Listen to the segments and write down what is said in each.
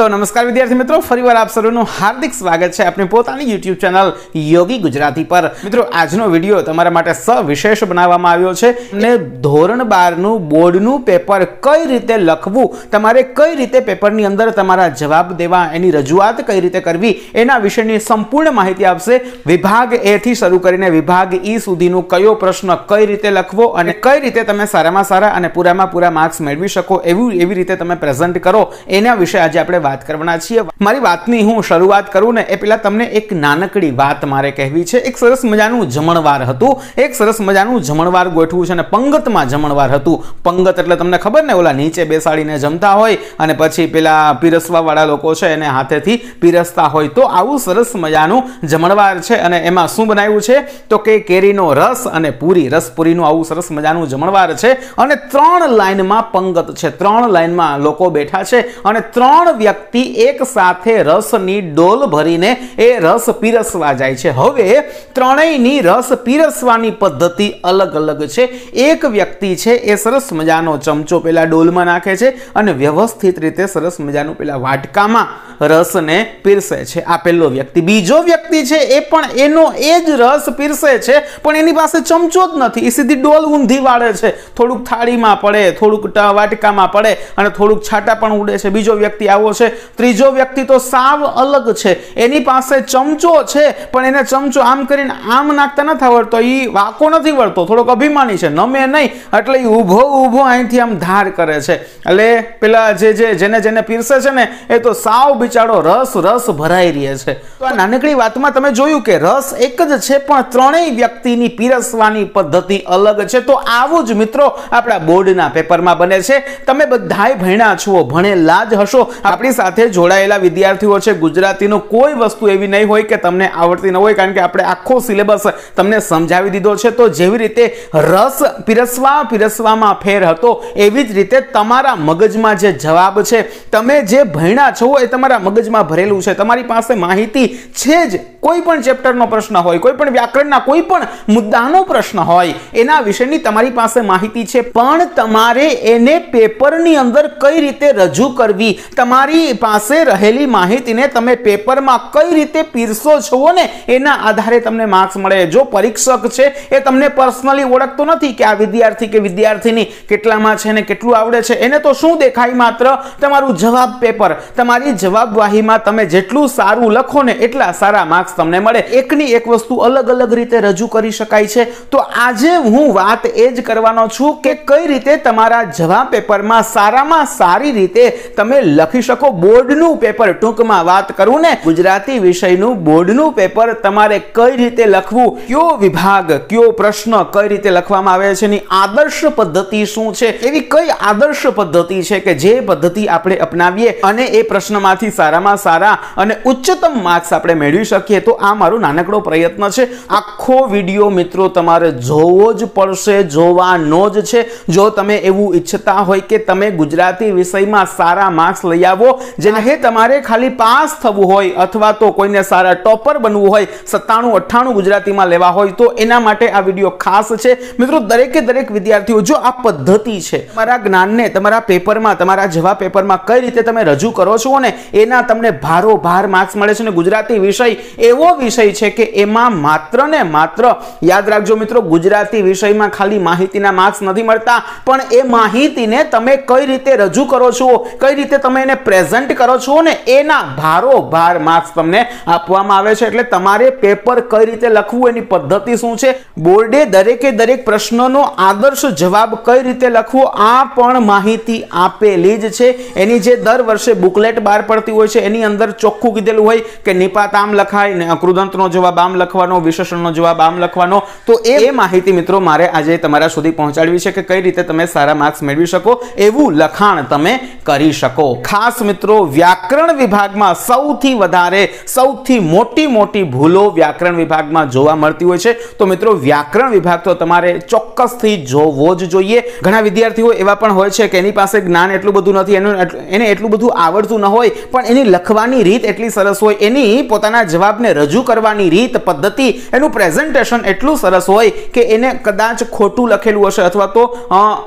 તો નમસ્કાર વિદ્યાર્થી મિત્રો, ફરીવાર આપ સર્વનું હાર્દિક સ્વાગત છે આપણી પોતાની યુટ્યુબ ચેનલ યોગી ગુજરાતી પર. મિત્રો, આજનો વીડિયો તમારા માટે સવિશેષ બનાવવામાં આવ્યો છે. અને ધોરણ બારનું બોર્ડનું પેપર કઈ રીતે લખવું, તમારે કઈ રીતે પેપરની અંદર તમારા જવાબ દેવા, એની રજૂઆત કઈ રીતે કરવી, એના વિશેની સંપૂર્ણ માહિતી આપશે. વિભાગ એથી શરૂ કરીને વિભાગ ઈ સુધીનું કયો પ્રશ્ન કઈ રીતે લખવો અને કઈ રીતે તમે સારામાં સારા અને પૂરામાં પૂરા માર્ક્સ મેળવી શકો, એવું, એવી રીતે તમે પ્રેઝન્ટ કરો. એના વિશે આજે આપણે વાત કરવાના છીએ. મારી વાતની હું શરૂઆત કરું ને એ પહેલાં તમને એક નાનકડી વાત મારે કહેવી છે. એક સરસ મજાનું જમણવાર હતું. એક સરસ મજાનું જમણવાર ગોઠવું છે અને પંગતમાં જમણવાર હતું. પંગત એટલે તમને ખબર ને, ઓલા નીચે બેસાડીને જમતા હોય અને પછી પેલા પીરસવા વાળા લોકો છે એને હાથેથી પીરસતા હોય. તો આવું સરસ મજાનું જમણવાર છે અને એમાં શું બનાવ્યું છે? તો કે કેરીનો રસ અને પૂરી રસપૂરીનું આવું સરસ મજાનું જમણવાર છે અને ત્રણ લાઈનમાં પંગત છે. ત્રણ લાઇનમાં લોકો બેઠા છે અને ત્રણ વ્યક્તિ એક સાથે રસની ડોલ ભરીને એ રસ પીરસવા જાય છે. હવે ત્રણેયની રસ પીરસવાની પદ્ધતિ અલગ અલગ છે. એક વ્યક્તિ છે એ સરસ મજાનો ચમચો પેલા ડોલમાં નાખે છે અને વ્યવસ્થિત રીતે સરસ મજાનું પેલા વાટકામાં રસને પીરસે છે. આ પહેલો વ્યક્તિ. બીજો વ્યક્તિ છે એ પણ એનો એ જ રસ પીરસે છે, પણ એની પાસે ચમચો જ નથી. એ સીધી ડોલ ઊંધી વાળે છે. થોડુંક થાળીમાં પડે, થોડુંક વાટકામાં પડે અને થોડુંક છાટા પણ ઉડે છે. બીજો વ્યક્તિ આવો છે. ત્રીજો વ્યક્તિ તો સાવ અલગ છે. એની પાસે ચમચો છે, પણ એને ચમચો આમ કરીને આમ નાખતા નથી આવડતો. એ વાકો નથી વળતો. થોડોક અભિમાની છે. નમે નહીં, એટલે એ ઊભો ઊભો અહીંથી આમ ધાર કરે છે. એટલે પેલા જે જે, જેને જેને પીરસે છે ને, એ તો સાવ બિચારો રસ રસ ભરાઈ રહે છે. તો આ નાનકડી વાતમાં તમે જોયું કે રસ એક જ છે, પણ ત્રણેય વ્યક્તિની પીરસવાની પદ્ધતિ અલગ છે. તો આવું જ મિત્રો આપણા બોર્ડના પેપરમાં બને છે. તમે બધાય ભણ્યા છો, ભણેલા જ હશો. આપણી સાથે જોડાયેલા વિદ્યાર્થીઓ છે. ગુજરાતીનું કોઈ વસ્તુ એવી નહીં હોય કે તમને આવડતી ન હોય, કારણ કે આપણે આખો સિલેબસ તમને સમજાવી દીધો છે. તો જેવી રીતે રસ પીરસવા પીરસવામાં ફેર હતો, એવી જ રીતે તમારા મગજમાં જે જવાબ છે, તમે જે ભણ્યા છો એ તમારા મગજમાં ભરેલું છે. તમારી પાસે માહિતી છે જ. કોઈ પણ ચેપ્ટરનો પ્રશ્ન હોય, કોઈ પણ વ્યાકરણના કોઈ પણ મુદ્દાનો પ્રશ્ન હોય, એના વિશેની તમારી પાસે માહિતી છે. પણ તમારે એને પેપરની અંદર કઈ રીતે રજૂ કરવી, તમારી પાસે રહેલી માહિતીને તમે પેપરમાં કઈ રીતે પીરસો છો ને એના આધારે તમને માર્ક્સ મળે. જો પરીક્ષક છે, એ તમને પર્સનલી ઓળખતો નથી કે આ વિદ્યાર્થી કે વિદ્યાર્થીની કેટલામાં છે ને કેટલું આવડે છે, એને તો શું દેખાય માત્ર? તમારું જવાબ પેપર. તમારી જવાબવાહીમાં તમે જેટલું સારું લખો ને એટલા સારા માર્ક્સ તમને મળે. એકની એક વસ્તુ અલગ અલગ રીતે રજૂ કરી શકાય છે. તો આજે હું વાત એ જ કરવાનો છું કે કઈ રીતે તમારા જવાબ પેપરમાં સારામાં સારી રીતે તમે લખી શકો. બોર્ડનું પેપર ટૂંકમાં વાત કરું ને, ગુજરાતી વિષયનું બોર્ડનું પેપર તમારે કઈ રીતે લખવું, કયો વિભાગ, કયો પ્રશ્ન કઈ રીતે લખવામાં આવે છે, એની આદર્શ પદ્ધતિ શું છે, એવી કઈ આદર્શ પદ્ધતિ છે કે જે પદ્ધતિ આપણે અપનાવીએ અને એ પ્રશ્નમાંથી સારામાં સારા અને ઉચ્ચતમ માર્ક્સ આપણે મેળવી શકીએ, તો આ મારો નાનકડો પ્રયત્ન છે. આખો વીડિયો મિત્રો તમારે જોવો જ પડશે, જોવાનો જ છે. જો તમે એવું ઈચ્છતા હોય કે તમે ગુજરાતી વિષયમાં સારા માર્ક્સ લઈ આવો જેને તમારે ખાલી પાસ થવું હોય અથવા તો કોઈને સારા ટોપર બનવું હોય, સત્તાણું, અઠ્ઠાણું ગુજરાતીમાં લેવા હોય, તો એના માટે આ વીડિયો ખાસ છે. મિત્રો, દરેકે દરેક વિદ્યાર્થીઓ, જો આ પદ્ધતિ છે, તમારા જ્ઞાનને તમારા પેપરમાં, તમારા જેવા પેપરમાં કઈ રીતે તમે રજૂ કરો છો ને એના તમને ભારો ભાર માર્ક્સ મળે છે ને ગુજરાતી વિષય એવો વિષય છે કે એમાં માત્ર ને માત્ર, યાદ રાખજો મિત્રો, ગુજરાતી વિષયમાં ખાલી માહિતીના માર્ક્સ નથી મળતા, પણ એ માહિતીને તમે કઈ રીતે રજૂ કરો છો, કઈ રીતે તમે એને પ્રેઝન્ટ કરો છો ને એના ભારો ભાર માર્ક્સ તમને આપવામાં આવે છે. એટલે તમારે પેપર કઈ રીતે લખવું, એની પદ્ધતિ શું છે? બોર્ડે દરેકે દરેક પ્રશ્નનો આદર્શ જવાબ કઈ રીતે લખવો, આ પણ માહિતી આપેલી જ છે. એની જે દર વર્ષે બુકલેટ બહાર પડતી હોય છે, એની અંદર ચોખ્ખું કીધેલું હોય કે નિપાત આમ લખાય, ને કૃદંતનો જવાબ આમ લખવાનો, વિશેષણનો જવાબ આમ લખવાનો. તો એ માહિતી મિત્રો મારે આજે તમારા સુધી પહોંચાડવી છે કે કઈ રીતે તમે સારા માર્ક્સ મેળવી શકો, એવું લખાણ તમે કરી શકો. ખાસ મિત્રો વ્યાકરણ વિભાગમાં સૌથી વધારે, સૌથી મોટી મોટી ભૂલો વ્યાકરણ વિભાગમાં જોવા મળતી હોય છે. તો મિત્રો, વ્યાકરણ વિભાગ તો તમારે ચોક્કસથી જોવો જ જોઈએ. ઘણા વિદ્યાર્થીઓ એવા પણ હોય છે કે એની પાસે જ્ઞાન એટલું બધું નથી, એનું એને એટલું બધું આવડતું ન હોય, પણ એની લખવાની રીત એટલી સરસ હોય, એની પોતાના જવાબને રજૂ કરવાની રીત, પદ્ધતિ, એનું પ્રેઝન્ટેશન એટલું સરસ હોય કે એને કદાચ ખોટું લખેલું હશે અથવા તો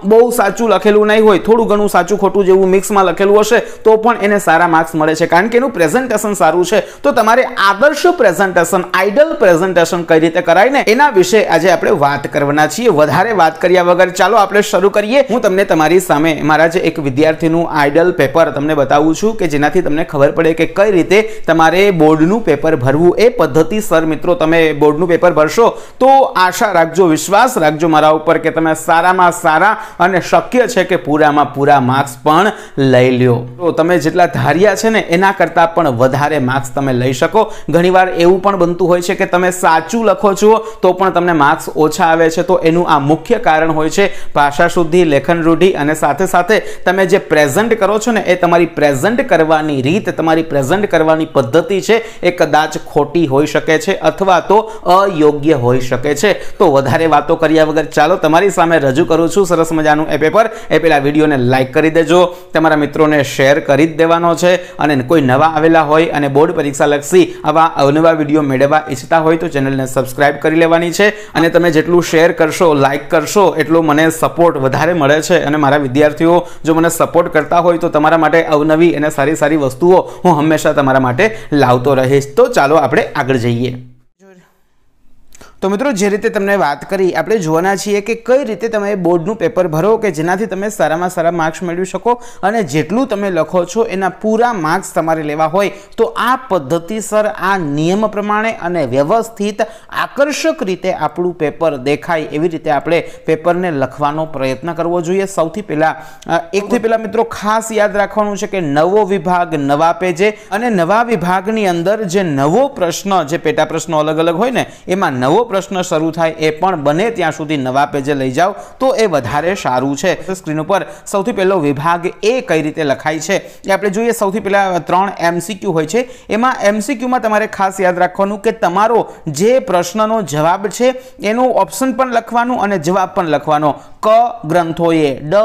બહુ સાચું લખેલું નહીં હોય, થોડું ઘણું સાચું ખોટું જેવું મિક્સમાં લખેલું હશે, તો પણ એને સારા માર્ક્સ મળે છે. કારણ કે એનું પ્રેઝન્ટેશન સારું છે. તો તમારે આદર્શ પ્રેઝન્ટેશન આઈડલ પ્રેઝન્ટેશન કઈ રીતે કરાય ને? એના વિશે આજે આપણે વાત કરવાના છીએ. વધારે વાત કર્યા વગર ચાલો આપણે શરૂ કરીએ. હું તમને તમારી સામે મારા જે એક વિદ્યાર્થીનું આઈડલ પેપર તમને બતાવું છું કે જેનાથી તમને ખબર પડે કે કઈ રીતે તમારે બોર્ડનું પેપર ભરવું. એ પદ્ધતિ સર મિત્રો, તમે બોર્ડનું પેપર ભરશો તો આશા રાખજો, વિશ્વાસ રાખજો મારા ઉપર કે તમે સારામાં સારા અને શક્ય છે કે પૂરામાં પૂરા માર્ક્સ પણ લઈ લ્યો. તો તમે જેટલા ધાર્યા છે ને, એના કરતાં પણ વધારે માર્ક્સ તમે લઈ શકો. ઘણીવાર એવું પણ બનતું હોય છે કે તમે સાચું લખો છો, તો પણ તમને માર્ક્સ ઓછા આવે છે. તો એનું આ મુખ્ય કારણ હોય છે ભાષા શુદ્ધિ, લેખન રૂઢિ અને સાથે સાથે તમે જે પ્રેઝન્ટ કરો છો ને, એ તમારી પ્રેઝન્ટ કરવાની રીત, તમારી પ્રેઝન્ટ કરવાની પદ્ધતિ છે, એ કદાચ ખોટી હોઈ શકે છે અથવા તો અયોગ્ય હોઈ શકે છે. તો વધારે વાતો કર્યા વગર ચાલો તમારી સામે રજૂ કરું છું સરસ મજાનું એ પેપર એ પેલા વિડીયોને લાઇક કરી દેજો. તમારા મિત્રોને શેર કરી જ દેવાનો છે અને કોઈ નવા આવેલા હોય અને બોર્ડ પરીક્ષા લક્ષી આવા અવનવા વીડિયો મેળવવા ઈચ્છતા હોય તો ચેનલને સબસ્ક્રાઇબ કરી લેવાની છે અને તમે જેટલું શેર કરશો, લાઇક કરશો, એટલો મને સપોર્ટ વધારે મળે છે. અને મારા વિદ્યાર્થીઓ જો મને સપોર્ટ કરતા હોય તો તમારા માટે અવનવી અને સારી સારી વસ્તુઓ હું હંમેશા તમારા માટે લાવતો રહીશ. તો ચાલો આપણે આગળ જઈએ. તો મિત્રો, જે રીતે તમને વાત કરી, આપણે જોવાના છીએ કે કઈ રીતે તમે બોર્ડનું પેપર ભરો કે જેનાથી તમે સારામાં સારા માર્ક્સ મેળવી શકો અને જેટલું તમે લખો છો, એના પૂરા માર્ક્સ તમારે લેવા હોય. તો આ પદ્ધતિસર, આ નિયમ પ્રમાણે અને વ્યવસ્થિત, આકર્ષક રીતે આપણું પેપર દેખાય એવી રીતે આપણે પેપરને લખવાનો પ્રયત્ન કરવો જોઈએ. સૌથી પહેલાં એકથી પહેલાં મિત્રો, ખાસ યાદ રાખવાનું છે કે નવો વિભાગ નવા પેજે અને નવા વિભાગની અંદર જે નવો પ્રશ્ન, જે પેટા પ્રશ્નો અલગ અલગ હોય ને, એમાં નવો પ્રશ્ન શરૂ થાય એ પણ બને ત્યાં સુધી નવા પેજે લઈ જાઓ તો એ વધારે સારું છે. સ્ક્રીન ઉપર સૌથી પહેલો વિભાગ એ કઈ રીતે લખાય છે એ આપણે જોઈએ. સૌથી પહેલાં ત્રણ એમસીક્યુ હોય છે. એમાં એમસીક્યુમાં તમારે ખાસ યાદ રાખવાનું કે તમારો જે પ્રશ્નનો જવાબ છે એનું ઓપ્શન પણ લખવાનું અને જવાબ પણ લખવાનો. ક ગ્રંથોએ ડ.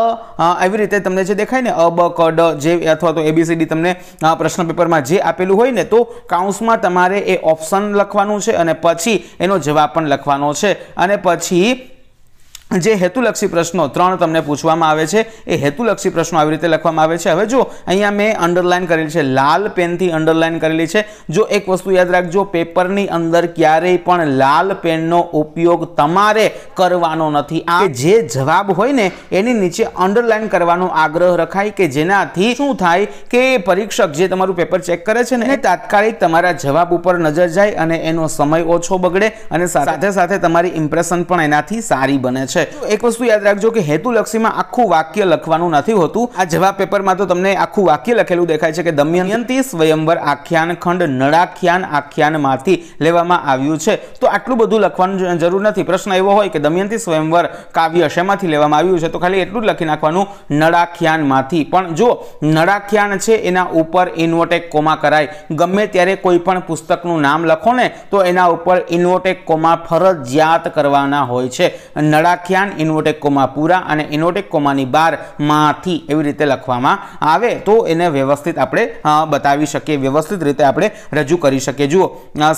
એવી રીતે તમને જે દેખાય ને અ, બ, ક, ડ, જે, અથવા તો એબીસીડી તમને પ્રશ્ન પેપરમાં જે આપેલું હોય ને, તો કાઉન્સમાં તમારે એ ઓપ્શન લખવાનું છે અને પછી એનો જવાબ પણ લખવાનો છે. અને પછી જે હેતુલક્ષી પ્રશ્નો ત્રણ તમને પૂછવામાં આવે છે, એ હેતુલક્ષી પ્રશ્નો આવી રીતે લખવામાં આવે છે. હવે જો અહીંયા મેં અંડરલાઇન કરેલી છે, લાલ પેનથી અંડરલાઇન કરેલી છે. જો એક વસ્તુ યાદ રાખજો, પેપરની અંદર ક્યારેય પણ લાલ પેનનો ઉપયોગ તમારે કરવાનો નથી. આ જે જવાબ હોય ને, એની નીચે અંડરલાઇન કરવાનો આગ્રહ રખાય કે જેનાથી શું થાય કે પરીક્ષક જે તમારું પેપર ચેક કરે છે ને, એ તાત્કાલિક તમારા જવાબ ઉપર નજર જાય અને એનો સમય ઓછો બગડે અને સાથે સાથે તમારી ઇમ્પ્રેશન પણ એનાથી સારી બને છે. છે. એક વસ્તુ યાદ રાખજો કે હેતુલક્ષીમાં આખું વાક્ય લખવાનું નથી હોતું. આ જવાબ પેપરમાં તો તમને આખું વાક્ય લખેલું દેખાય છે કે દમયંતી સ્વયંવર આખ્યાન ખંડ નળાખ્યાન આખ્યાનમાંથી લેવામાં આવ્યું છે. તો આટલું બધું લખવાનું જરૂર નથી. પ્રશ્ન એવો હોય કે દમયંતી સ્વયંવર કાવ્ય શેમાંથી લેવામાં આવ્યું છે? તો ખાલી એટલું જ લખી નાખવાનું. નળાખ્યાનમાંથી. પણ જો નળાખ્યાન છે એના ઉપર ઇન્વોટેક કોમા કરાય. ગમે ત્યારે કોઈ પણ પુસ્તકનું નામ લખો ને, તો એના ઉપર ઇન્વોટેક કોમા ફરજિયાત કરવાના હોય છે. નળાખ્યાન વ્યાખ્યાન ઇન્વોટેક કોમા પૂરા અને ઇન્વોટેક કોમાની બારમાંથી એવી રીતે લખવામાં આવે. તો એને વ્યવસ્થિત આપણે બતાવી શકીએ. વ્યવસ્થિત રીતે આપણે રજૂ કરી શકીએ. જુઓ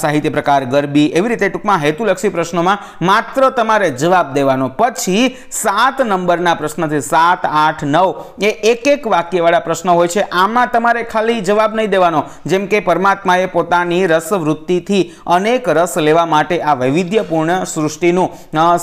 સાહિત્ય પ્રકાર, ગરબી એવી રીતે ટૂંકમાં હેતુલક્ષી પ્રશ્નોમાં માત્ર તમારે જવાબ દેવાનો. પછી સાત નંબરના પ્રશ્નથી સાત, આઠ, નવ એ એક એક વાક્યવાળા પ્રશ્નો હોય છે. આમાં તમારે ખાલી જવાબ નહીં દેવાનો. જેમ કે પરમાત્માએ પોતાની રસવૃત્તિથી અનેક રસ લેવા માટે આ વૈવિધ્યપૂર્ણ સૃષ્ટિનું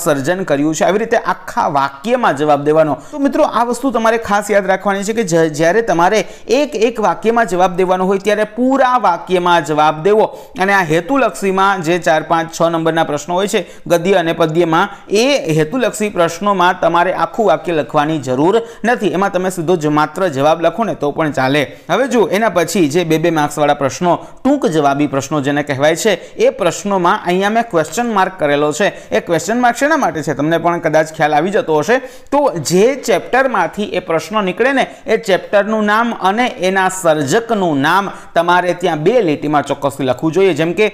સર્જન કર્યું છે. આવી રીતે આખા વાક્યમાં જવાબ દેવાનો. તો મિત્રો, આ વસ્તુ તમારે ખાસ યાદ રાખવાની છે કે જ્યારે તમારે એક એક વાક્યમાં જવાબ દેવાનો હોય, ત્યારે પૂરા વાક્યમાં જવાબ દેવો. અને આ હેતુલક્ષીમાં જે ચાર, પાંચ, છ નંબરના પ્રશ્નો હોય છે, ગદ્ય અને પદ્યમાં, એ હેતુલક્ષી પ્રશ્નોમાં તમારે આખું વાક્ય લખવાની જરૂર નથી. એમાં તમે સીધો જ માત્ર જવાબ લખો ને તો પણ ચાલે. હવે જો એના પછી જે બે બે માર્ક્સવાળા પ્રશ્નો, ટૂંક જવાબી પ્રશ્નો જેને કહેવાય છે, એ પ્રશ્નોમાં અહીંયા મેં ક્વેશ્ચન માર્ક કરેલો છે. એ ક્વેશ્ચન માર્ક શેના માટે છે? તમને પણ કદાચ ખ્યાલ આવી જતો હશે, તો જે ચેપ્ટરમાંથી એ પ્રશ્ન નીકળે ને, એ ચેપ્ટરનું નામ અને એના સર્જકનું નામ તમારે ત્યાં બે લીટીમાં ચોક્કસથી લખવું જોઈએ. જેમ કે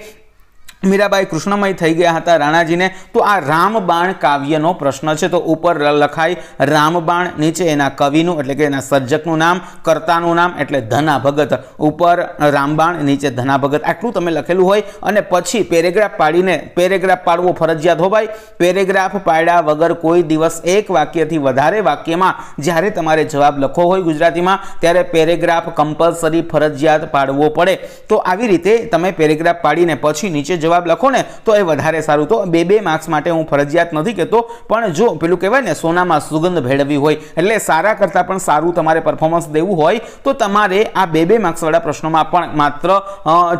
મીરાબાઈ કૃષ્ણમય થઈ ગયા હતા રાણાજીને. તો આ રામબાણ કાવ્યનો પ્રશ્ન છે. તો ઉપર લખાય, રામબાણ નીચે એના કવિનું, એટલે કે એના સર્જકનું નામ, કર્તાનું નામ, એટલે ધના ભગત ઉપર રામબાણ, નીચે ધના ભગત આટલું તમે લખેલું હોય અને પછી પેરેગ્રાફ પાડીને, પેરેગ્રાફ પાડવો ફરજિયાત હો ભાઈ. પેરેગ્રાફ પાડ્યા વગર કોઈ દિવસ એક વાક્યથી વધારે વાક્યમાં જ્યારે તમારે જવાબ લખવો હોય ગુજરાતીમાં, ત્યારે પેરેગ્રાફ કમ્પલસરી ફરજિયાત પાડવો પડે. તો આવી રીતે તમે પેરેગ્રાફ પાડીને પછી નીચે જવાબ જવાબ લખો ને, તો એ વધારે સારું. તો બે બે માર્ક્સ માટે હું ફરજિયાત નથી કહેતો, પણ જો પેલું કહેવાય ને, સોનામાં સુગંધ ભેળવી હોય, એટલે સારા કરતાં પણ સારું તમારે પરફોર્મન્સ દેવું હોય, તો તમારે આ બે બે માર્ક્સવાળા પ્રશ્નોમાં પણ માત્ર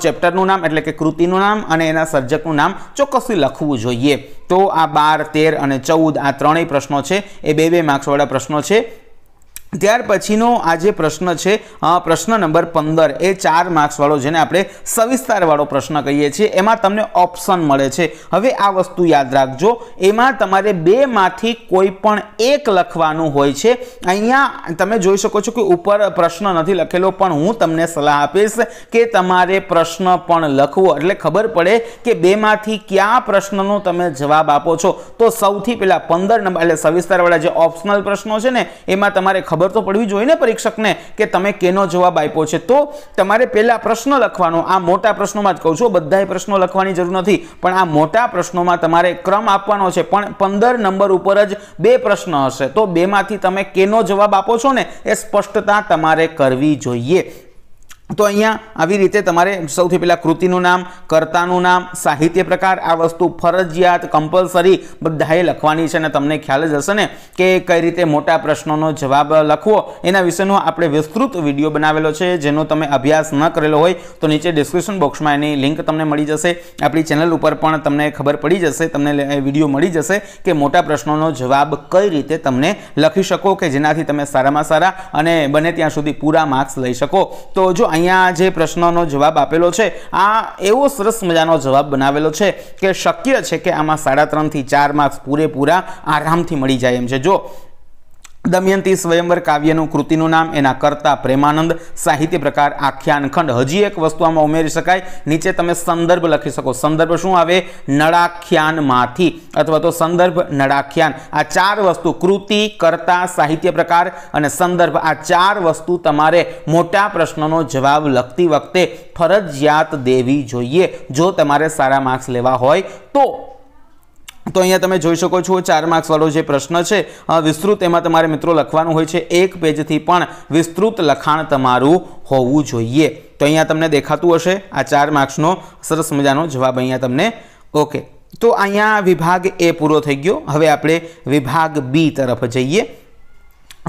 ચેપ્ટરનું નામ એટલે કે કૃતિનું નામ અને એના સર્જકનું નામ ચોક્કસથી લખવું જોઈએ. તો આ બાર, તેર અને ચૌદ આ ત્રણેય પ્રશ્નો છે, એ બે બે માર્ક્સવાળા પ્રશ્નો છે. ત્યાર પછીનો આ જે પ્રશ્ન છે પ્રશ્ન નંબર પંદર, એ ચાર માર્ક્સવાળો જેને આપણે સવિસ્તારવાળો પ્રશ્ન કહીએ છીએ, એમાં તમને ઓપ્શન મળે છે. હવે આ વસ્તુ યાદ રાખજો, એમાં તમારે બેમાંથી કોઈ પણ એક લખવાનું હોય છે. અહીંયા તમે જોઈ શકો છો કે ઉપર પ્રશ્ન નથી લખેલો, પણ હું તમને સલાહ આપીશ કે તમારે પ્રશ્ન પણ લખવો. એટલે ખબર પડે કે બેમાંથી કયા પ્રશ્નનો તમે જવાબ આપો છો. તો સૌથી પહેલાં પંદર નંબર, એટલે સવિસ્તારવાળા જે ઓપ્શનલ પ્રશ્નો છે ને, એમાં તમારે ખબર ખબર તો પડવી જોઈએ ને પરીક્ષકને કે તમે કેનો જવાબ આપ્યો છે. તો તમારે પહેલાં પ્રશ્ન લખવાનો. આ મોટા પ્રશ્નોમાં જ કહું છું, બધાય પ્રશ્નો લખવાની જરૂર નથી, પણ આ મોટા પ્રશ્નોમાં તમારે ક્રમ આપવાનો છે. પણ પંદર નંબર ઉપર જ બે પ્રશ્ન હશે. તો બેમાંથી તમે કેનો જવાબ આપો છો ને, એ સ્પષ્ટતા તમારે કરવી જોઈએ. તો અહીંયા આવી રીતે તમારે સૌથી પહેલાં કૃતિનું નામ, કર્તાનું નામ, સાહિત્ય પ્રકાર, આ વસ્તુ ફરજિયાત કમ્પલસરી બધાએ લખવાની છે અને તમને ખ્યાલ જ હશે ને કે કઈ રીતે મોટા પ્રશ્નોનો જવાબ લખવો. એના વિશેનો આપણે વિસ્તૃત વીડિયો બનાવેલો છે. જેનો તમે અભ્યાસ ન કરેલો હોય તો નીચે ડિસ્ક્રિપ્શન બોક્સમાં એની લિંક તમને મળી જશે. આપણી ચેનલ ઉપર પણ તમને ખબર પડી જશે, તમને વીડિયો મળી જશે કે મોટા પ્રશ્નોનો જવાબ કઈ રીતે તમને લખી શકો કે જેનાથી તમે સારામાં સારા અને બને ત્યાં સુધી પૂરા માર્ક્સ લઈ શકો. તો જો અહીંયા જે પ્રશ્નનો જવાબ આપેલો છે, આ એવો સરસ મજાનો જવાબ બનાવેલો છે કે શક્ય છે કે આમાં સાડા ત્રણથી ચાર માર્ક્સ પૂરેપૂરા આરામથી મળી જાય એમ છે. જો દમયંતી સ્વયંવર કાવ્યનું કૃતિનું નામ, એના કરતા પ્રેમાનંદ, સાહિત્ય પ્રકાર આખ્યાન ખંડ. હજી એક વસ્તુ આમાં ઉમેરી શકાય. નીચે તમે સંદર્ભ લખી શકો. સંદર્ભ શું આવે? નળાખ્યાનમાંથી અથવા તો સંદર્ભ નળાખ્યાન. આ ચાર વસ્તુ, કૃતિ, કરતા, સાહિત્ય પ્રકાર અને સંદર્ભ, આ ચાર વસ્તુ તમારે મોટા પ્રશ્નનો જવાબ લખતી વખતે ફરજિયાત દેવી જોઈએ. જો તમારે સારા માર્ક્સ લેવા હોય તો તો અહીંયા તમે જોઈ શકો છો ચાર માર્ક્સવાળો જે પ્રશ્ન છે વિસ્તૃત એમાં તમારે મિત્રો લખવાનું હોય છે. એક પેજથી પણ વિસ્તૃત લખાણ તમારું હોવું જોઈએ. તો અહીંયા તમને દેખાતું હશે આ ચાર માર્ક્સનો સરસ મજાનો જવાબ અહીંયા તમને. ઓકે. તો અહીંયા વિભાગ એ પૂરો થઈ ગયો. હવે આપણે વિભાગ બી તરફ જઈએ.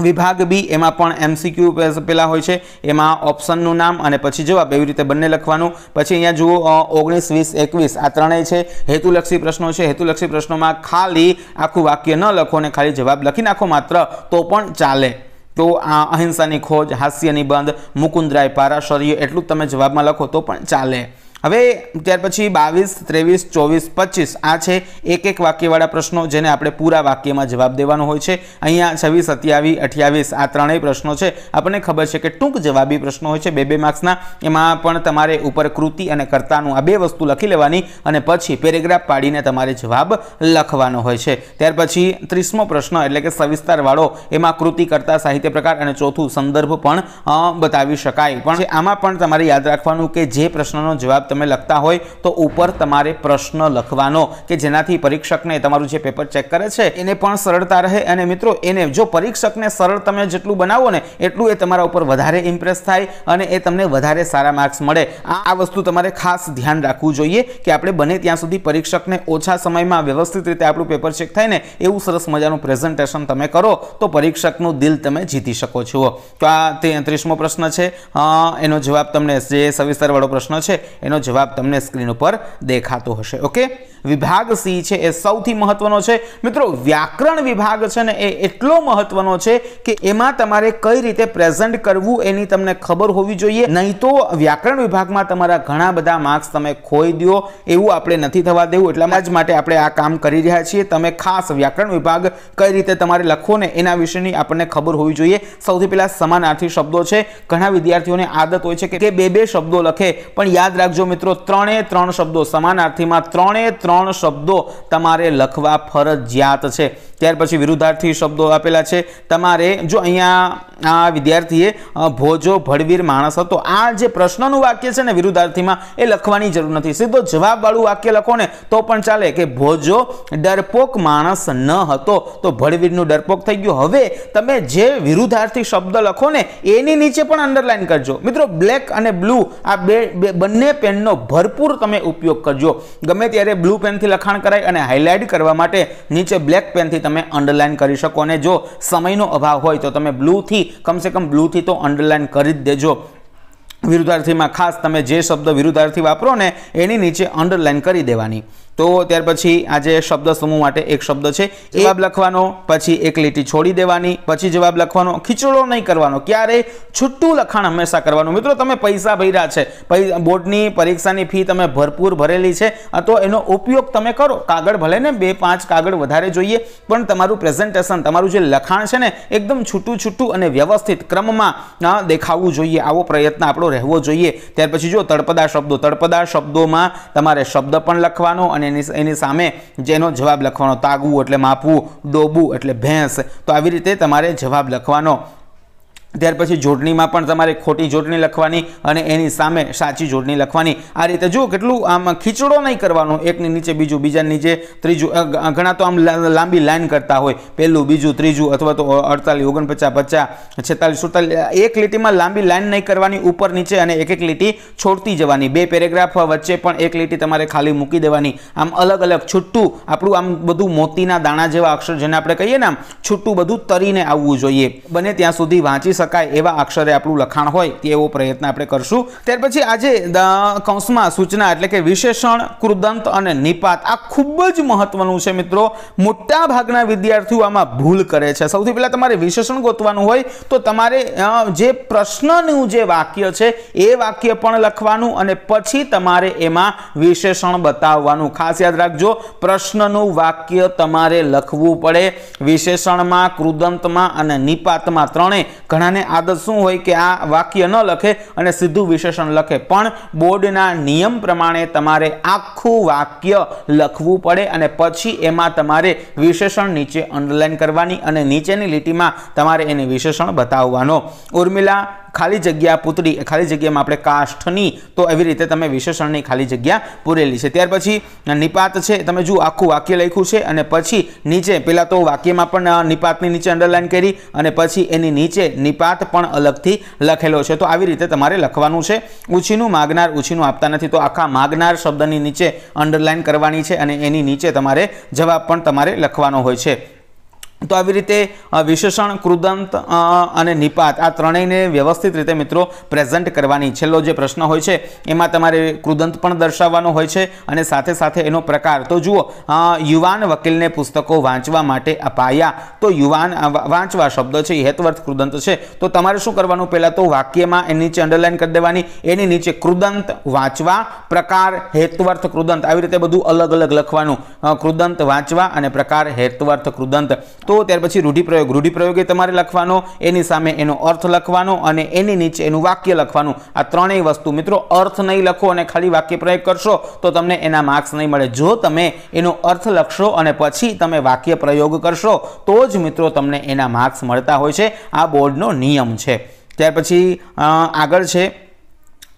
વિભાગ બી એમાં પણ એમસીક્યુ પેલા હોય છે. એમાં ઓપ્શનનું નામ અને પછી જવાબ એવી રીતે બંને લખવાનું. પછી અહીંયા જુઓ ઓગણીસ, વીસ, એકવીસ. આ ત્રણેય છે. હેતુલક્ષી પ્રશ્નો છે. હેતુલક્ષી પ્રશ્નોમાં ખાલી આખું વાક્ય ન લખો અને ખાલી જવાબ લખી નાખો માત્ર, તો પણ ચાલે. તો આ અહિંસાની ખોજ હાસ્ય નિબંધ મુકુંદરાય પારાશર્ય, એટલું તમે જવાબમાં લખો તો પણ ચાલે. હવે ત્યાર પછી બાવીસ, ત્રેવીસ, ચોવીસ, પચીસ. આ છે એક એક વાક્યવાળા પ્રશ્નો જેને આપણે પૂરા વાક્યમાં જવાબ દેવાનો હોય છે. અહીંયા છવ્વીસ સત્યાવીસ અઠ્યાવીસ, આ ત્રણેય પ્રશ્નો છે. આપણને ખબર છે કે ટૂંક જવાબી પ્રશ્નો હોય છે બે બે માર્ક્સના. એમાં પણ તમારે ઉપર કૃતિ અને કર્તાનું આ બે વસ્તુ લખી લેવાની અને પછી પેરેગ્રાફ પાડીને તમારે જવાબ લખવાનો હોય છે. ત્યાર પછી ત્રીસમો પ્રશ્ન એટલે કે સવિસ્તારવાળો, એમાં કૃતિ, કરતા, સાહિત્ય પ્રકાર અને ચોથું સંદર્ભ પણ બતાવી શકાય. પણ આમાં પણ તમારે યાદ રાખવાનું કે જે પ્રશ્નનો જવાબ તમે લખતા હોય તો ઉપર તમારે પ્રશ્ન લખવાનો કે જેનાથી પરીક્ષકને તમારું જે પેપર ચેક કરે છે, એને પણ સરળતા રહે. અને મિત્રો, એને જો પરીક્ષકને સરળ તમે જેટલું બનાવો ને, એટલું એ તમારા ઉપર વધારે ઇમ્પ્રેસ થાય અને એ તમને વધારે સારા માર્ક્સ મળે. આ વસ્તુ તમારે ખાસ ધ્યાન રાખવું જોઈએ કે આપણે બને ત્યાં સુધી પરીક્ષકને ઓછા સમયમાં વ્યવસ્થિત રીતે આપણું પેપર ચેક થાય ને, એવું સરસ મજાનું પ્રેઝન્ટેશન તમે કરો તો પરીક્ષકનું દિલ તમે જીતી શકો છો. તો આ તેત્રીસમો પ્રશ્ન છે. એનો જવાબ તમને જે સવિસ્તારવાળો પ્રશ્ન છે, એનો જવાબ તમને સ્ક્રીન ઉપર દેખાતો હશે ઓકે? વિભાગ સી છે, એ સૌથી મહત્વનો છે. મિત્રો, વ્યાકરણ વિભાગ છે ને, એ એટલો મહત્વનો છે કે એમાં તમારે કઈ રીતે પ્રેઝન્ટ કરવું એની તમને ખબર હોવી જોઈએ. નહીં તો વ્યાકરણ વિભાગમાં તમારા ઘણા બધા માર્ક્સ તમે ખોઈ દો એવું આપણે નથી થવા દેવું. એટલા જ માટે આપણે આ કામ કરી રહ્યા છીએ. તમે ખાસ વ્યાકરણ વિભાગ કઈ રીતે તમારે લખવો ને એના વિશેની આપણને ખબર હોવી જોઈએ. સૌથી પહેલાં સમાનાર્થી શબ્દો છે. ઘણા વિદ્યાર્થીઓને આદત હોય છે કે બે બે શબ્દો લખે. પણ યાદ રાખજો મિત્રો, ત્રણે ત્રણ શબ્દો. સમાનાર્થીમાં ત્રણે ત્રણ શબ્દો તમારે લખવા ફરજિયાત છે. ત્યાર પછી વિરુદ્ધાર્થી શબ્દો આપેલા છે. તમારે જો અહીંયા આ વિદ્યાર્થીએ ભોજો, ભડવીર માણસ હતો, આ જે પ્રશ્નનું વાક્ય છે ને વિરુદ્ધાર્થીમાં, એ લખવાની જરૂર નથી. સીધો જવાબવાળું વાક્ય લખો ને, તો પણ ચાલે કે ભોજો ડરપોક માણસ ન હતો, તો ભડવીરનું ડરપોક થઈ ગયું. હવે તમે જે વિરુદ્ધાર્થી શબ્દ લખો ને, એની નીચે પણ અંડરલાઇન કરજો. મિત્રો બ્લેક અને બ્લુ આ બે, બે- બંને પેનનો ભરપૂર તમે ઉપયોગ કરજો. ગમે ત્યારે બ્લુ પેનથી લખાણ કરાય અને હાઇલાઇટ કરવા માટે નીચે બ્લેક પેનથી તમે અંડરલાઈન કરી શકો અને જો સમયનો અભાવ હોય તો તમે બ્લુથી કમસે કમ બ્લૂથી તો અંડરલાઈન કરી જ દેજો. વિરુદ્ધાર્થીમાં ખાસ તમે જે શબ્દ વિરુદ્ધાર્થી વાપરો ને એની નીચે અંડરલાઈન કરી દેવાની. તો ત્યાર પછી આજે શબ્દ સમૂહ માટે એક શબ્દ છે જવાબ લખવાનો પછી એક લીટી છોડી દેવાની પછી જવાબ લખવાનો ખીચડો નહીં કરવાનો ક્યારે છૂટું લખાણ હંમેશા કરવાનું. મિત્રો તમે પૈસા ભર્યા છે બોર્ડની પરીક્ષાની ફી તમે ભરપૂર ભરેલી છે અથવા તો એનો ઉપયોગ તમે કરો. કાગળ ભલે ને બે પાંચ કાગળ વધારે જોઈએ પણ તમારું પ્રેઝન્ટેશન તમારું જે લખાણ છે ને એકદમ છૂટું છૂટું અને વ્યવસ્થિત ક્રમમાં દેખાવું જોઈએ. આવો પ્રયત્ન આપણો રહેવો જોઈએ. ત્યાર પછી જો તળપદા શબ્દો તળપદા શબ્દોમાં તમારે શબ્દ પણ લખવાનો અને એની એની સામે જેનો જવાબ લખવાનો, તાગવું એટલે માપવું, ડોબવું એટલે ભેંસ. તો આવી રીતે તમારે જવાબ લખવાનો ત્યાર પછી જોડણીમાં પણ તમારે ખોટી જોડણી લખવાની અને એની સામે સાચી જોડણી લખવાની. આ રીતે જુઓ કેટલું આમ ખીચડો નહીં કરવાનો, એકની નીચે બીજું, બીજાની નીચે ત્રીજું ઘણા તો આમ લાંબી લાઈન કરતા હોય. પહેલું, બીજું, ત્રીજું અથવા તો અડતાલીસ, ઓગણપચાસ, પચાસ, છેતાલીસ, સુડતાલીસ એક લીટીમાં લાંબી લાઈન નહીં કરવાની, ઉપર, નીચે અને એક એક લીટી છોડતી જવાની. બે પેરેગ્રાફ વચ્ચે પણ એક લીટી તમારે ખાલી મૂકી દેવાની. આમ અલગ અલગ છૂટું, આપણું આમ બધું મોતીના દાણા જેવા અક્ષર જેને આપણે કહીએ ને આમ, છૂટું બધું તરીને આવવું જોઈએ. બને ત્યાં સુધી વાંચી શકાય એવા અક્ષરે આપણું લખાણ હોય તેવો પ્રયત્ન આપણે કરશું. ત્યાર પછી આજે કૌંસમાં સૂચના એટલે કે વિશેષણ, કૃદંત અને નિપાત આ ખૂબ જ મહત્વનું છે મિત્રો. મોટા ભાગના વિદ્યાર્થીઓ આમાં ભૂલ કરે છે. સૌથી પહેલાં તમારે વિશેષણ ગોતવાનું હોય તો તમારે જે પ્રશ્નનું જે વાક્ય છે એ વાક્ય પણ લખવાનું અને પછી તમારે એમાં વિશેષણ બતાવવાનું. ખાસ યાદ રાખજો, પ્રશ્નનું વાક્ય તમારે લખવું પડે. વિશેષણમાં, કૃદંતમાં અને નિપાતમાં ત્રણે ઘણાને આદત શું હોય કે આ વાક્ય ન લખે અને સીધું વિશેષણ લખે? પણ બોર્ડના નિયમ પ્રમાણે તમારે આખું વાક્ય લખવું પડે અને પછી એમાં તમારે વિશેષણ નીચે અંડરલાઇન કરવાની અને નીચેની લીટીમાં તમારે એને વિશેષણ બતાવવાનો. ઉર્મિલા ખાલી જગ્યા પૂતળી ખાલી જગ્યામાં આપણે કાષ્ઠની તો એવી રીતે તમે વિશેષણની ખાલી જગ્યા પૂરેલી છે. ત્યાર પછી નિપાત છે, તમે જુઓ, આખું વાક્ય લખ્યું છે, અને પછી નીચે, પહેલાં તો વાક્યમાં પણ નિપાતની નીચે અંડરલાઇન કરી, અને પછી એની નીચે નિપાત પણ અલગથી લખેલો છે. તો આવી રીતે તમારે લખવાનું છે. ઉછીનું માગનાર ઉછીનું આપતા નથી. તો આખા માગનાર શબ્દની નીચે અંડરલાઇન કરવાની છે, અને એની નીચે તમારે જવાબ પણ તમારે લખવાનો હોય છે. તો આવી રીતે વિશેષણ કૃદંત અને નિપાત આ ત્રણેયને વ્યવસ્થિત રીતે મિત્રો પ્રેઝન્ટ કરવાની છેલ્લો જે પ્રશ્ન હોય છે, એમાં તમારે કૃદંત પણ દર્શાવવાનો હોય છે અને સાથે સાથે એનો પ્રકાર. તો જુઓ યુવાન વકીલને પુસ્તકો વાંચવા માટે અપાયા. તો યુવાન વાંચવા શબ્દ છે, એ હેતવર્થ કૃદંત છે. તો તમારે શું કરવાનું? પહેલાં તો વાક્યમાં એની નીચે અંડરલાઇન કરી દેવાની, એની નીચે કૃદંત વાંચવા, પ્રકાર, હેતવર્થ કૃદંત આવી રીતે બધું અલગ અલગ લખવાનું. કૃદંત વાંચવા અને પ્રકાર, હેતવર્થ કૃદંત તો ત્યાર પછી રૂઢિપ્રયોગ. રૂઢિપ્રયોગ એ તમારે લખવાનો, એની સામે એનો અર્થ લખવાનો અને એની નીચે એનું વાક્ય લખવાનું. આ ત્રણેય વસ્તુ મિત્રો અર્થ નહીં લખો અને ખાલી વાક્ય પ્રયોગ કરશો તો તમને એના માર્ક્સ નહીં મળે. જો તમે એનો અર્થ લખશો અને પછી તમે વાક્ય પ્રયોગ કરશો, તો જ મિત્રો તમને એના માર્ક્સ મળતા હોય છે. આ બોર્ડનો નિયમ છે. ત્યાર પછી આગળ છે.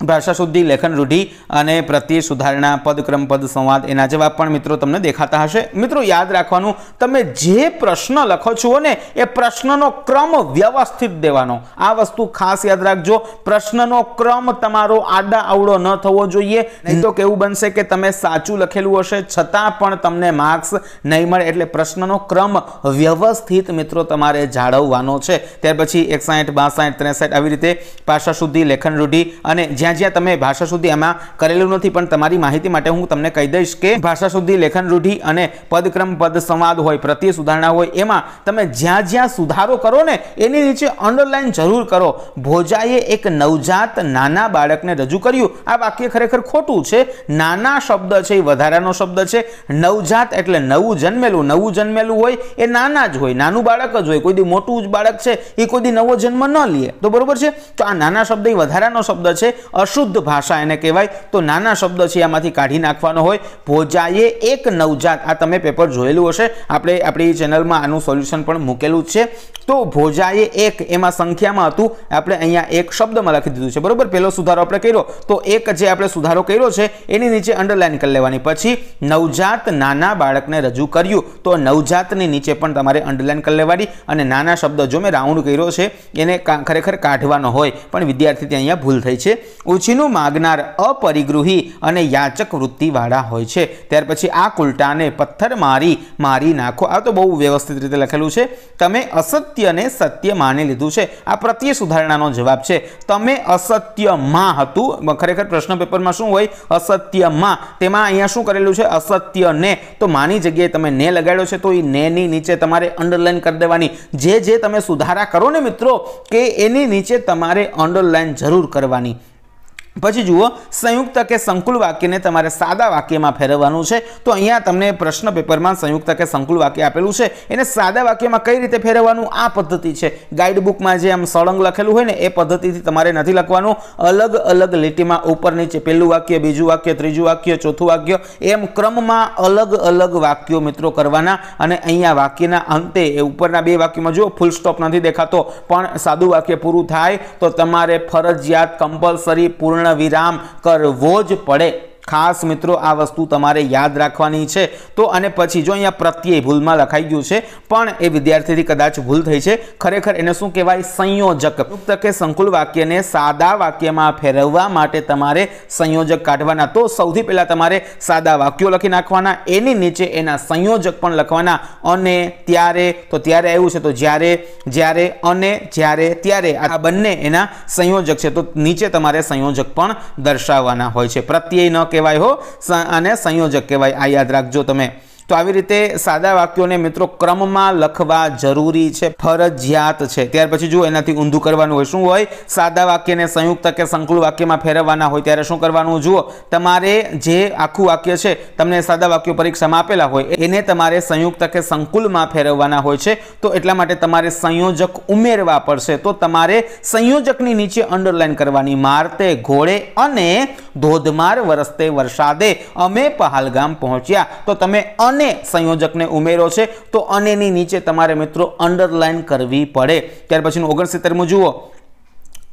ભાષા શુદ્ધિ લેખન રૂઢિ અને પ્રત્યે સુધારણા, પદક્રમ, પદ સંવાદ એના જવાબ પણ મિત્રો તમને દેખાતા હશે. મિત્રો, યાદ રાખવાનું, તમે જે પ્રશ્ન લખો છો ને, એ પ્રશ્નનો ક્રમ વ્યવસ્થિત દેવાનો. આ વસ્તુ ખાસ યાદ રાખજો. પ્રશ્નનો ક્રમ તમારો આડા અવડો ન થવો જોઈએ. નહીં તો કેવું બનશે કે તમે સાચું લખેલું હશે, છતાં પણ તમને માર્ક્સ નહીં મળે. એટલે પ્રશ્નનો ક્રમ વ્યવસ્થિત મિત્રો તમારે જાળવવાનો છે. ત્યાર પછી એકસાઠ, બાસઠ, ત્રેસઠ આવી રીતે ભાષા શુદ્ધિ લેખન રૂઢિ અને જ્યાં જ્યાં તમે ભાષા શુદ્ધિ એમાં કરેલું નથી, પણ તમારી માહિતી માટે હું તમને કહી દઈશ કે ભાષા શુદ્ધિ લેખન રૂઢિ અને પદક્રમ, પદ સંવાદ હોય પ્રત્યે સુધારણા હોય, એમાં તમે જ્યાં જ્યાં સુધારો કરો ને, એની નીચે અંડરલાઈન જરૂર કરો. ભોજાએ એક નવજાત નાના બાળકને રજૂ કર્યું. આ વાક્ય ખરેખર ખોટું છે. નાના શબ્દ છે, એ વધારાનો શબ્દ છે. નવજાત એટલે નવું જન્મેલું. નવું જન્મેલું હોય, એ નાના જ હોય. નાનું બાળક જ હોય. કોઈ દી મોટું જ બાળક છે, એ કોઈ દી નવો જન્મ ન લે. તો બરોબર છે? તો આ નાના શબ્દ એ વધારાનો શબ્દ છે. અશુદ્ધ ભાષા એને કહેવાય. તો નાના શબ્દ છે એમાંથી કાઢી નાખવાનો હોય. ભોજાએ એક નવજાત, આ તમે પેપર જોયેલું હશે. આપણે આપણી ચેનલમાં આનું સોલ્યુશન પણ મૂકેલું છે. તો ભોજાએ એક, એમાં સંખ્યામાં હતું. આપણે અહીંયા એક શબ્દમાં લખી દીધું છે. બરોબર? પહેલો સુધારો આપણે કર્યો. તો એક જે આપણે સુધારો કર્યો છે, એની નીચે અંડરલાઇન કરી લેવાની. પછી નવજાત નાના બાળકને રજૂ કર્યું. તો નવજાતની નીચે પણ તમારે અંડરલાઇન કરી લેવાની. અને નાના શબ્દ જો મેં રાઉન્ડ કર્યો છે, એને ખરેખર કાઢવાનો હોય. પણ વિદ્યાર્થી ત્યાં અહીંયા ભૂલ થઈ છે. ઉછીનું માગનાર અપરિગૃહી અને યાચક વૃત્તિવાળા હોય છે. ત્યાર પછી આ કુલટાને પથ્થર મારી મારી નાખો. આ તો બહુ વ્યવસ્થિત રીતે લખેલું છે. તમે અસત્યને સત્ય માની લીધું છે. આ પ્રત્યે સુધારણાનો જવાબ છે. તમે અસત્યમાં હતું. ખરેખર પ્રશ્ન પેપરમાં શું હોય? અસત્યમાં. તેમાં અહીંયા શું કરેલું છે? અસત્ય ને તો માની જગ્યાએ તમે ને લગાડ્યો છે, તો એ નેની નીચે તમારે અંડરલાઈન કરી દેવાની. જે જે તમે સુધારા કરો ને મિત્રો, કે એની નીચે તમારે અંડરલાઈન જરૂર કરવાની. પછી જુઓ, સંયુક્ત કે સંકુલ વાક્યને તમારે સાદા વાક્યમાં ફેરવવાનું છે. તો અહીંયા તમને પ્રશ્ન પેપરમાં સંયુક્ત કે સંકુલ વાક્ય આપેલું છે. એને સાદા વાક્યમાં કઈ રીતે ફેરવવાનું? આ પદ્ધતિ છે. ગાઈડ બુકમાં જે આમ સળંગ લખેલું હોય ને, એ પદ્ધતિથી તમારે નથી લખવાનું. અલગ અલગ લીટીમાં ઉપર નીચે પહેલું વાક્ય, બીજું વાક્ય, ત્રીજું વાક્ય, ચોથું વાક્ય, એમ ક્રમમાં અલગ અલગ વાક્યો મિત્રો કરવાના. અને અહીંયા વાક્યના અંતે, એ ઉપરના બે વાક્યમાં જુઓ ફૂલ સ્ટોપ નથી દેખાતો. પણ સાદું વાક્ય પૂરું થાય, તો તમારે ફરજિયાત કમ્પલસરી પૂર્ણ વિરામ કરવો જ પડે. ખાસ મિત્રો આ વસ્તુ તમારે યાદ રાખવાની છે. તો અને પછી જો અહીંયા પ્રત્યય ભૂલમાં લખાઈ ગયું છે, પણ એ વિદ્યાર્થીથી કદાચ ભૂલ થઈ છે. ખરેખર એને શું કહેવાય? સંયોજક. યુક્ત કે સંકુલ વાક્યને સાદા વાક્યમાં ફેરવવા માટે તમારે સંયોજક કાઢવાના. તો સૌથી પહેલાં તમારે સાદા વાક્યો લખી નાખવાના, એની નીચે એના સંયોજક પણ લખવાના. અને, ત્યારે, તો ત્યારે આવ્યું છે, તો જ્યારે જ્યારે, અને, જ્યારે, ત્યારે. આ બંને એના સંયોજક છે. તો નીચે તમારે સંયોજક પણ દર્શાવવાના હોય છે. પ્રત્યય ન કહેવાય હો. અને સંયોજક કહેવાય. આ યાદ રાખજો તમે. તો આવી રીતે સાદા વાક્યોને મિત્રો ક્રમમાં લખવા જરૂરી છે, ફરજિયાત છે. ત્યાર પછી જો એનાથી ઊંધું કરવાનું હોય, શું હોય? સાદા વાક્યને સંયુક્ત કે સંકુલ વાક્યમાં ફેરવવાના હોય, ત્યારે શું કરવાનું? જુઓ, તમારે જે આખું વાક્ય છે, તમને સાદા વાક્યો પરીક્ષામાં આપેલા હોય, એને તમારે સંયુક્ત કે સંકુલમાં ફેરવવાના હોય છે. તો એટલા માટે તમારે સંયોજક ઉમેરવા પડશે. તો તમારે સંયોજકની નીચે અંડરલાઈન કરવાની મારતે, ઘોડે અને ધોધમાર વરસતે વરસાદે અમે પહાલગામ પહોંચ્યા. તો તમે અન અને સંયોજકને ઉમેરો છે, તો અનેની નીચે તમારે મિત્રો અંડરલાઇન કરવી પડે. ત્યાર પછીનું ઓગણસિત્તેરમું જુઓ.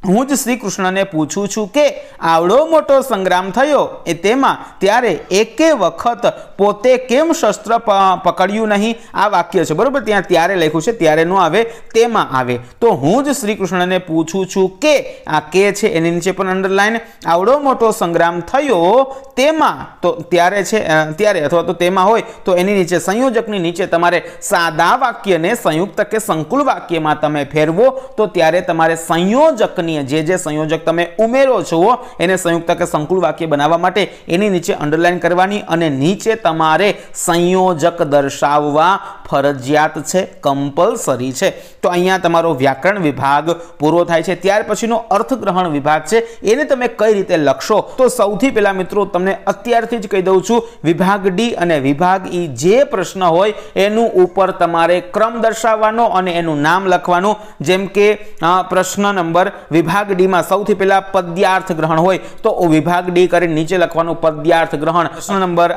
હું જ શ્રી કૃષ્ણને પૂછું છું કે આવડો મોટો સંગ્રામ થયો એ તેમાં ત્યારે એકે વખત પોતે કેમ શસ્ત્ર પકડ્યું નહીં? આ વાક્ય છે, બરાબર? ત્યાં ત્યારે લખ્યું છે, ત્યારે ન આવે, તેમાં આવે. તો હું જ શ્રી કૃષ્ણને પૂછું છું કે આ કે છે, એની નીચે પણ અંડરલાઈન આવડો મોટો સંગ્રામ થયો તેમાં, તો ત્યારે છે ત્યારે અથવા તો તેમાં હોય, તો એની નીચે સંયોજકની નીચે તમારે સાદા વાક્યને સંયુક્ત કે સંકુલ વાક્યમાં તમે ફેરવો, તો ત્યારે તમારે સંયોજકની સામાન્ય જે જે સંયોજક તમે ઉમેરો છો, એને સંયુક્ત કે સંકુલ વાક્ય બનાવવા માટે એની નીચે અંડરલાઈન કરવાની અને નીચે તમારે સંયોજક દર્શાવવા ફરજિયાત છે કમ્પલસરી છે. તો અહીંયા તમારો વ્યાકરણ વિભાગ પૂરો થાય છે. ત્યાર પછીનો અર્થગ્રહણ વિભાગ છે, એને તમે કઈ રીતે લખશો? તો સૌથી પહેલા મિત્રો તમને અત્યારથી જ કહી દઉં છું, વિભાગ ડી અને વિભાગ ઈ જે પ્રશ્ન હોય, એનું ઉપર તમારે ક્રમ દર્શાવવાનો અને એનું નામ લખવાનું. જેમ કે પ્રશ્ન નંબર વિભાગ ડીમાં સૌથી પહેલા પદ્યાર્થ ગ્રહણ હોય તો વિભાગ ડી કરીને નીચે લખવાનું પદ્યાર્થ ગ્રહણ. પ્રશ્ન નંબર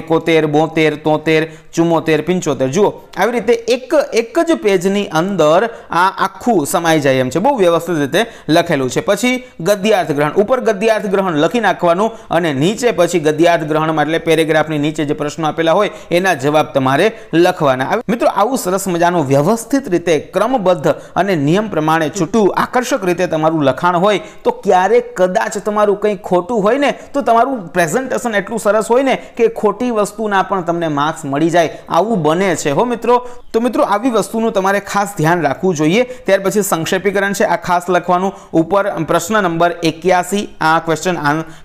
એકોતેર, બોતેર, તોતેર, ચુમ્મોતેર, પિંચોતેર. જુઓ, આવી રીતે એક એક જ પેજની અંદર આ આખું સમાઈ જાય એમ છે. બહુ વ્યવસ્થિત રીતે લખેલું છે. પછી ગદ્યાર્થ ગ્રહણ. ઉપર ગદ્યાર્થ ગ્રહણ લખી નાખવાનું અને નીચે પછી ગદ્યાર્થ ગ્રહણમાં એટલે પેરેગ્રાફની નીચે જે પ્રશ્નો આપેલા હોય એના જવાબ તમારે લખવાના. મિત્રો, આવું સરસ મજાનું વ્યવસ્થિત રીતે, ક્રમબદ્ધ અને નિયમ પ્રમાણે છૂટું આકર્ષક રીતે તમારું લખાણ હોય, તો ક્યારેક કદાચ તમારું કંઈ ખોટું હોય ને, તો તમારું પ્રેઝન્ટેશન એટલું સરસ હોય ને, કે ખોટી વસ્તુના પણ તમને માર્ક્સ મળી જાય. આવું બને છે. હો મિત્રો, તો મિત્રો, આવી વસ્તુનું તમારે ખાસ ધ્યાન રાખવું જોઈએ. ત્યાર પછી સંક્ષેપીકરણ છે. આ ખાસ લખવાનું. ઉપર પ્રશ્ન નંબર એક્યાસી, આ ક્વેશ્ચન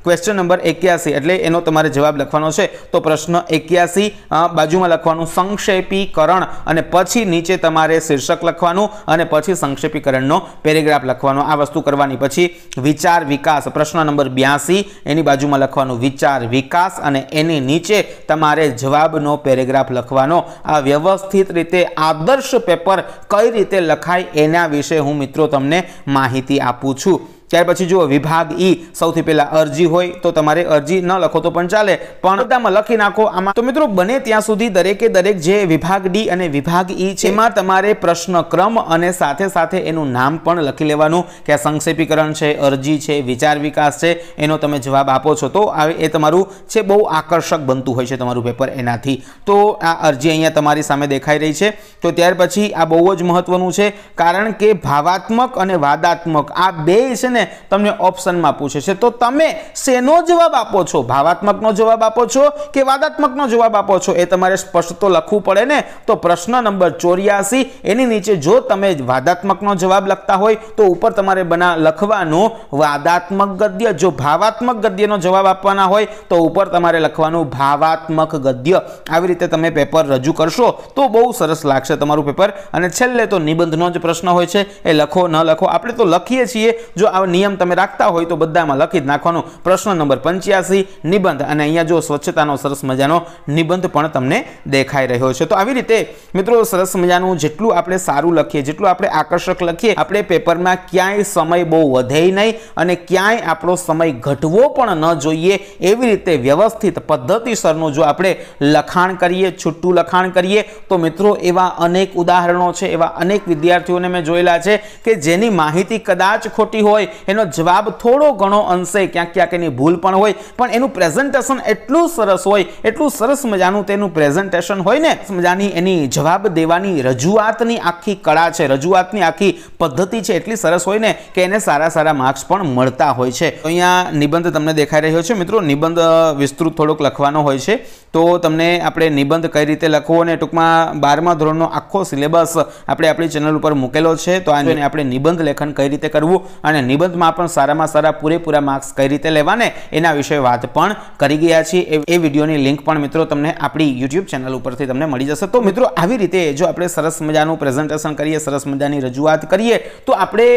ક્વેશ્ચન નંબર એક્યાસી, એટલે એનો તમારે જવાબ લખવાનો છે. તો પ્રશ્ન એક્યાસી બાજુમાં લખવાનું, સંક્ષેપીકરણ, અને પછી નીચે તમારે શીર્ષક લખવાનું, અને પછી સંક્ષેપીકરણનો પેરેગ્રાફ લખવાનો. આ વસ્તુ કરવાની. પછી વિચાર વિકાસ, પ્રશ્ન નંબર બ્યાસી, એની બાજુમાં લખવાનું, વિચાર વિકાસ અને એની નીચે તમારે જવાબનો પેરેગ્રાફ લખવાનો. આ વ્યવસ્થિત રીતે આદર્શ પેપર કઈ રીતે લખાય એના વિશે હું મિત્રો તમને માહિતી આપું છું. ત્યાર પછી જુઓ, વિભાગ ઈ સૌથી પહેલા અરજી હોય તો તમારે અરજી ન લખો તો પણ ચાલે. પણ બધામાં લખી નાખો આમાં. તો મિત્રો, બને ત્યાં સુધી દરેકે દરેક જે વિભાગ ડી અને વિભાગ ઈ છે, એમાં તમારે પ્રશ્ન ક્રમ અને સાથે સાથે એનું નામ પણ લખી લેવાનું કે આ સંક્ષેપીકરણ છે, અરજી છે, વિચાર વિકાસ છે, એનો તમે જવાબ આપો છો. તો એ તમારું છે, બહુ આકર્ષક બનતું હોય છે તમારું પેપર એનાથી. તો આ અરજી અહીંયા તમારી સામે દેખાઈ રહી છે. તો ત્યાર પછી આ બહુ જ મહત્વનું છે, કારણ કે ભાવાત્મક અને વાદાત્મક આ બે છે ને તમને ઓપ્શનમાં પૂછે છે. તો તમે શેનો જવાબ આપો છો? ભાવાત્મકનો જવાબ આપો છો કે વાદાત્મકનો જવાબ આપો છો? એ તમારે સ્પષ્ટ તો લખવું પડે ને? તો પ્રશ્ન નંબર ચોર્યાસી, એની નીચે જો તમે વાદાત્મકનો જવાબ લખતા હોય, તો ઉપર તમારે બના લખવાનું વાદાત્મક ગદ્ય. જો ભાવાત્મક ગદ્યનો જવાબ આપવાના હોય, તો ઉપર તમારે લખવાનું ભાવાત્મક ગદ્ય. આવી રીતે તમે પેપર રજૂ કરશો, તો બહુ સરસ લાગશે તમારું પેપર અને છેલ્લે તો નિબંધનો જ પ્રશ્ન હોય છે. એ લખો, ન લખો. આપણે તો લખીએ છીએ. જો આ નિયમ તમે રાખતા હોય તો બધામાં લખી જ નાખવાનું પ્રશ્ન નંબર પંચ્યાસી, નિબંધ અને અહીંયા જો સ્વચ્છતાનો સરસ મજાનો નિબંધ પણ તમને દેખાઈ રહ્યો છે. તો આવી રીતે મિત્રો સરસ મજાનું જેટલું આપણે સારું લખીએ, જેટલું આપણે આકર્ષક લખીએ, આપણે પેપરમાં ક્યાંય સમય બહુ વધે નહીં અને ક્યાંય આપણો સમય ઘટવો પણ ન જોઈએ એવી રીતે વ્યવસ્થિત પદ્ધતિસરનું જો આપણે લખાણ કરીએ છૂટું લખાણ કરીએ, તો મિત્રો એવા અનેક ઉદાહરણો છે, એવા અનેક વિદ્યાર્થીઓને મેં જોયેલા છે કે જેની માહિતી કદાચ ખોટી હોય એનો જવાબ થોડો ઘણો અંશે ક્યાંક ક્યાંક એની ભૂલ પણ હોય પણ એનું પ્રેઝન્ટેશન એટલું સરસ હોય એટલું સરસ મજાનું તેનું પ્રેઝન્ટેશન હોય ને મજાની એની જવાબ દેવાની રજૂઆતની આખી કળા છે રજૂઆતની આખી પદ્ધતિ છે એટલી સરસ હોય ને કે એને સારા સારા માર્ક્સ પણ મળતા હોય છે. અહીંયા નિબંધ તમને દેખાઈ રહ્યો છે. મિત્રો નિબંધ વિસ્તૃત થોડોક લખવાનો હોય છે. તો તમને આપણે નિબંધ કઈ રીતે લખવો અને ટૂંકમાં બારમા ધોરણનો આખો સિલેબસ આપણે આપણી ચેનલ ઉપર મૂકેલો છે. તો આ આપણે નિબંધ લેખન કઈ રીતે કરવું અને નિબંધમાં પણ સારામાં સારા પૂરેપૂરા માર્ક્સ કઈ રીતે લેવાને એના વિશે વાત પણ કરી ગયા છીએ. એ વિડીયોની લિંક પણ મિત્રો તમને આપણી યુટ્યુબ ચેનલ ઉપરથી તમને મળી જશે. તો મિત્રો, આવી રીતે જો આપણે સરસ મજાનું પ્રેઝન્ટેશન કરીએ, સરસ મજાની રજૂઆત કરીએ, તો આપણે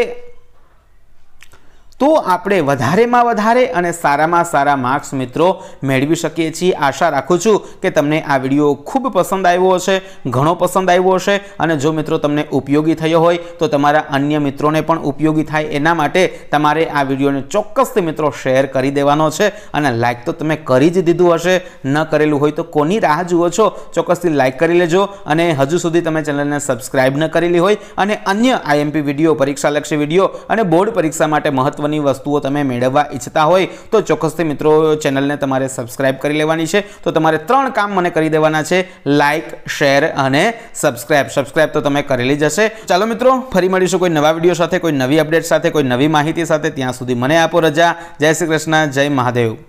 તો આપણે વધારેમાં વધારે અને સારામાં સારા માર્ક્સ મિત્રો મેળવી શકીએ છીએ. આશા રાખું છું કે તમને આ વીડિયો ખૂબ પસંદ આવ્યો હશે, ઘણો પસંદ આવ્યો હશે અને જો મિત્રો તમને ઉપયોગી થયો હોય તો તમારા અન્ય મિત્રોને પણ ઉપયોગી થાય એના માટે તમારે આ વિડીયોને ચોક્કસથી મિત્રો શેર કરી દેવાનો છે અને લાઇક તો તમે કરી જ દીધું હશે. ન કરેલું હોય તો કોની રાહ જુઓ છો? ચોક્કસથી લાઇક કરી લેજો અને હજુ સુધી તમે ચેનલને સબસ્ક્રાઇબ ન કરેલી હોય અને અન્ય આઈએમપી વીડિયો, પરીક્ષાલક્ષી વીડિયો અને બોર્ડ પરીક્ષા માટે મહત્વની વસ્તુઓ તમે મેળવવા ઈચ્છતા હોય તો ચોક્કસથી મિત્રો ચેનલને તમારે સબસ્ક્રાઇબ કરી લેવાની છે. તો તમારે ત્રણ કામ મને કરી દેવાના છે. લાઇક શેર અને સબસ્ક્રાઇબ સબસ્ક્રાઇબ તો તમે કરેલી જ હશે. ચાલો મિત્રો, ફરી મળીશું કોઈ નવા વીડિયો સાથે, કોઈ નવી અપડેટ સાથે, કોઈ નવી માહિતી સાથે. ત્યાં સુધી મને આપો રજા. જય શ્રી કૃષ્ણ, જય મહાદેવ.